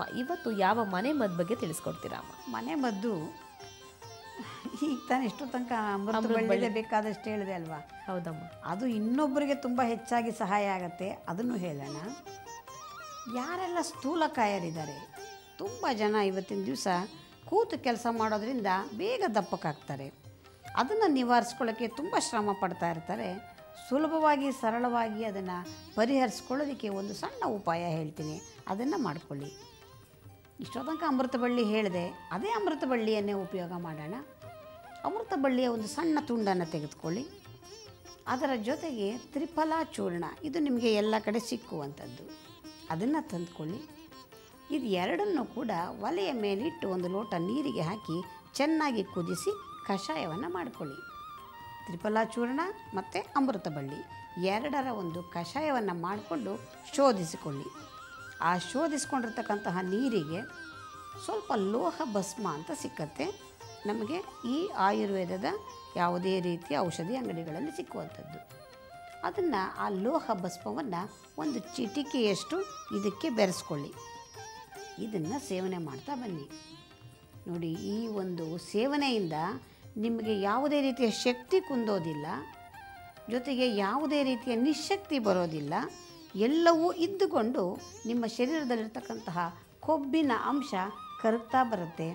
ಇವತ್ತು ಯಾವ ಮನೆ ಮದ್ದು ಬಗ್ಗೆ ತಿಳಿಸ್ಕೊಡ್ತೀರಾ ಅಮ್ಮ ಮನೆ ಮದ್ದು ಈಗ ತಾನು ಎಷ್ಟು ತನಕ ಅಮೃತ ಅಮೃತ ಬಳ್ಳಿದೆ ಬೇಕಾದಷ್ಟು ಹೇಳಿದೆ ಅಲ್ವಾ? ಹೌದಮ್ಮ. ಅದು ಇನ್ನೊಬ್ಬರಿಗೆ ತುಂಬ ಹೆಚ್ಚಾಗಿ ಸಹಾಯ ಆಗತ್ತೆ ಅದನ್ನು ಹೇಳೋಣ. ಯಾರೆಲ್ಲ ಸ್ಥೂಲಕಾಯರಿದ್ದಾರೆ ತುಂಬ ಜನ ಇವತ್ತಿನ ದಿವಸ ಕೂತು ಕೆಲಸ ಮಾಡೋದ್ರಿಂದ ಬೇಗ ದಪ್ಪಕ್ಕಾಗ್ತಾರೆ. ಅದನ್ನು ನಿವಾರಿಸ್ಕೊಳ್ಳೋಕ್ಕೆ ತುಂಬ ಶ್ರಮ ಪಡ್ತಾ ಇರ್ತಾರೆ. ಸುಲಭವಾಗಿ ಸರಳವಾಗಿ ಅದನ್ನು ಪರಿಹರಿಸ್ಕೊಳ್ಳೋದಕ್ಕೆ ಒಂದು ಸಣ್ಣ ಉಪಾಯ ಹೇಳ್ತೀನಿ. ಅದನ್ನು ಮಾಡ್ಕೊಳ್ಳಿ. ಇಷ್ಟೋ ತನಕ ಅಮೃತ ಬಳ್ಳಿ ಹೇಳಿದೆ, ಅದೇ ಅಮೃತ ಬಳ್ಳಿಯನ್ನೇ ಉಪಯೋಗ ಮಾಡೋಣ. ಅಮೃತ ಬಳ್ಳಿಯ ಒಂದು ಸಣ್ಣ ತುಂಡನ್ನು ತೆಗೆದುಕೊಳ್ಳಿ. ಅದರ ಜೊತೆಗೆ ತ್ರಿಫಲ ಚೂರ್ಣ, ಇದು ನಿಮಗೆ ಎಲ್ಲ ಕಡೆ ಸಿಕ್ಕುವಂಥದ್ದು. ಅದನ್ನು ತಂದುಕೊಳ್ಳಿ. ಇದು ಎರಡನ್ನೂ ಕೂಡ ಒಲೆಯ ಮೇಲಿಟ್ಟು ಒಂದು ಲೋಟ ನೀರಿಗೆ ಹಾಕಿ ಚೆನ್ನಾಗಿ ಕುದಿಸಿ ಕಷಾಯವನ್ನು ಮಾಡಿಕೊಳ್ಳಿ. ತ್ರಿಫಲ ಚೂರ್ಣ ಮತ್ತು ಅಮೃತ ಬಳ್ಳಿ ಎರಡರ ಒಂದು ಕಷಾಯವನ್ನು ಮಾಡಿಕೊಂಡು ಶೋಧಿಸಿಕೊಳ್ಳಿ. ಆ ಶೋಧಿಸ್ಕೊಂಡಿರ್ತಕ್ಕಂತಹ ನೀರಿಗೆ ಸ್ವಲ್ಪ ಲೋಹ ಭಸ್ಮ ಅಂತ ಸಿಕ್ಕತ್ತೆ. ನಮಗೆ ಈ ಆಯುರ್ವೇದದ ಯಾವುದೇ ರೀತಿಯ ಔಷಧಿ ಅಂಗಡಿಗಳಲ್ಲಿ ಸಿಕ್ಕುವಂಥದ್ದು. ಅದನ್ನು ಆ ಲೋಹ ಭಸ್ಮವನ್ನು ಒಂದು ಚಿಟಿಕೆಯಷ್ಟು ಇದಕ್ಕೆ ಬೆರೆಸ್ಕೊಳ್ಳಿ. ಇದನ್ನು ಸೇವನೆ ಮಾಡ್ತಾ ಬನ್ನಿ. ನೋಡಿ, ಈ ಒಂದು ಸೇವನೆಯಿಂದ ನಿಮಗೆ ಯಾವುದೇ ರೀತಿಯ ಶಕ್ತಿ ಕುಂದೋದಿಲ್ಲ. ಜೊತೆಗೆ ಯಾವುದೇ ರೀತಿಯ ನಿಶಕ್ತಿ ಬರೋದಿಲ್ಲ. ಎಲ್ಲವೂ ಇದ್ದುಕೊಂಡು ನಿಮ್ಮ ಶರೀರದಲ್ಲಿರ್ತಕ್ಕಂತಹ ಕೊಬ್ಬಿನ ಅಂಶ ಕರಗ್ತಾ ಬರುತ್ತೆ.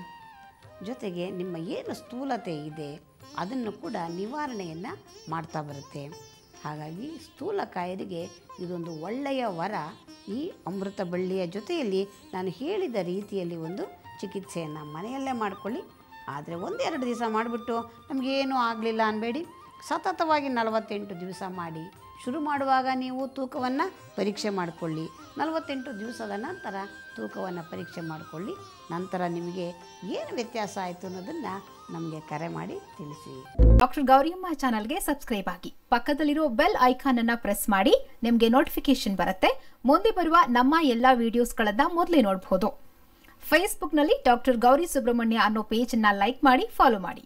ಜೊತೆಗೆ ನಿಮ್ಮ ಏನು ಸ್ಥೂಲತೆ ಇದೆ, ಅದನ್ನು ಕೂಡ ನಿವಾರಣೆಯನ್ನು ಮಾಡ್ತಾ ಬರುತ್ತೆ. ಹಾಗಾಗಿ ಸ್ಥೂಲ ಕಾಯಿಲೆಗೆ ಇದೊಂದು ಒಳ್ಳೆಯ ವರ. ಈ ಅಮೃತ ಬಳ್ಳಿಯ ಜೊತೆಯಲ್ಲಿ ನಾನು ಹೇಳಿದ ರೀತಿಯಲ್ಲಿ ಒಂದು ಚಿಕಿತ್ಸೆಯನ್ನು ಮನೆಯಲ್ಲೇ ಮಾಡಿಕೊಳ್ಳಿ. ಆದರೆ ಒಂದೆರಡು ದಿವಸ ಮಾಡಿಬಿಟ್ಟು ನಮಗೇನೂ ಆಗಲಿಲ್ಲ ಅನ್ಬೇಡಿ. ಸತತವಾಗಿ ನಲವತ್ತೆಂಟು ದಿವಸ ಮಾಡಿ ಶುರು ಮಾಡುವಾಗ ನೀವು ತೂಕವನ್ನು ಪರೀಕ್ಷೆ ಮಾಡಿಕೊಳ್ಳಿ. ನಲವತ್ತೆಂಟು ದಿವಸದ ನಂತರ ತೂಕವನ್ನು ಪರೀಕ್ಷೆ ಮಾಡಿಕೊಳ್ಳಿ. ನಂತರ ನಿಮಗೆ ಏನು ವ್ಯತ್ಯಾಸ ಆಯಿತು ಅನ್ನೋದನ್ನು ನಮಗೆ ಕರೆ ಮಾಡಿ ತಿಳಿಸಿ. ಡಾಕ್ಟರ್ ಗೌರಿಯಮ್ಮ ಚಾನಲ್ಗೆ ಸಬ್ಸ್ಕ್ರೈಬ್ ಆಗಿ ಪಕ್ಕದಲ್ಲಿರೋ ಬೆಲ್ ಐಕಾನ್ ಅನ್ನು ಪ್ರೆಸ್ ಮಾಡಿ. ನಿಮಗೆ ನೋಟಿಫಿಕೇಶನ್ ಬರುತ್ತೆ. ಮುಂದೆ ಬರುವ ನಮ್ಮ ಎಲ್ಲಾ ವಿಡಿಯೋಸ್ಗಳನ್ನು ಮೊದಲೇ ನೋಡಬಹುದು ಫೇಸ್ಬುಕ್ನಲ್ಲಿ ಡಾಕ್ಟರ್ ಗೌರಿ ಸುಬ್ರಹ್ಮಣ್ಯ ಅನ್ನೋ ಪೇಜ್ ಅನ್ನ ಲೈಕ್ ಮಾಡಿ ಫಾಲೋ ಮಾಡಿ.